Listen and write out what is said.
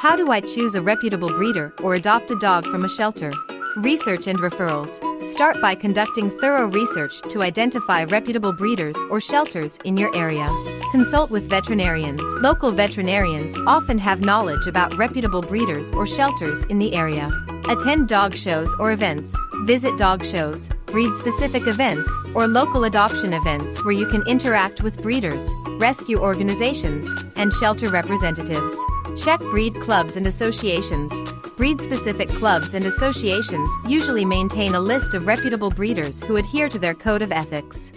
How do I choose a reputable breeder or adopt a dog from a shelter? Research and referrals. Start by conducting thorough research to identify reputable breeders or shelters in your area. Consult with veterinarians. Local veterinarians often have knowledge about reputable breeders or shelters in the area. Attend dog shows or events. Visit dog shows, breed specific events, or local adoption events where you can interact with breeders, rescue organizations, and shelter representatives. Check breed clubs and associations. Breed specific clubs and associations usually maintain a list of reputable breeders who adhere to their code of ethics.